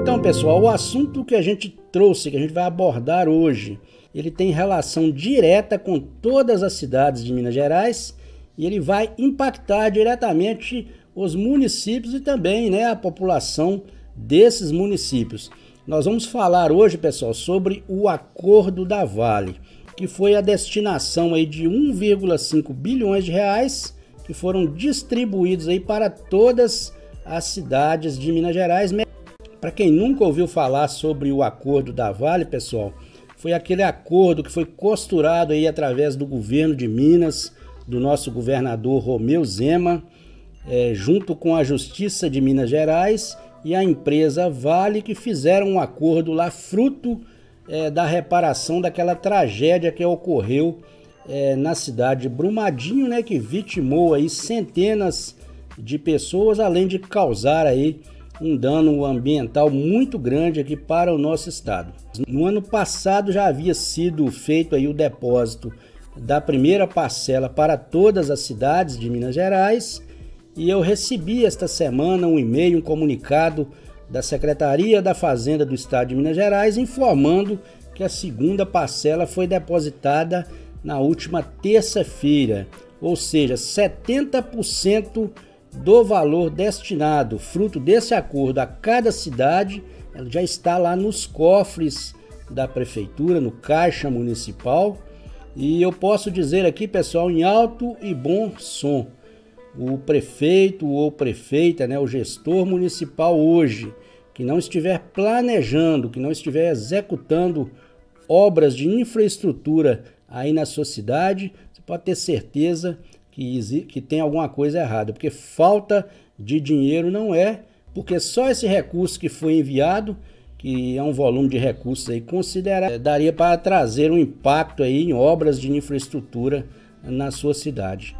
Então, pessoal, o assunto que a gente trouxe, que a gente vai abordar hoje, ele tem relação direta com todas as cidades de Minas Gerais e ele vai impactar diretamente os municípios e também né, a população desses municípios. Nós vamos falar hoje, pessoal, sobre o acordo da Vale, que foi a destinação aí de 1,5 bilhões de reais que foram distribuídos aí para todas as cidades de Minas Gerais. Para quem nunca ouviu falar sobre o acordo da Vale, pessoal, foi aquele acordo que foi costurado aí através do governo de Minas, do nosso governador Romeu Zema, é, junto com a Justiça de Minas Gerais e a empresa Vale, que fizeram um acordo lá, fruto é, da reparação daquela tragédia que ocorreu é, na cidade de Brumadinho, né, que vitimou aí centenas de pessoas, além de causar aí um dano ambiental muito grande aqui para o nosso estado. No ano passado já havia sido feito aí o depósito da primeira parcela para todas as cidades de Minas Gerais e eu recebi esta semana um e-mail, um comunicado da Secretaria da Fazenda do Estado de Minas Gerais informando que a segunda parcela foi depositada na última terça-feira, ou seja, 70% do valor destinado, fruto desse acordo a cada cidade, ela já está lá nos cofres da prefeitura, no caixa municipal. E eu posso dizer aqui, pessoal, em alto e bom som, o prefeito ou prefeita, né, o gestor municipal hoje, que não estiver planejando, que não estiver executando obras de infraestrutura aí na sua cidade, você pode ter certeza que, que tem alguma coisa errada, porque falta de dinheiro não é, porque só esse recurso que foi enviado, que é um volume de recursos aí considerável, daria para trazer um impacto aí em obras de infraestrutura na sua cidade.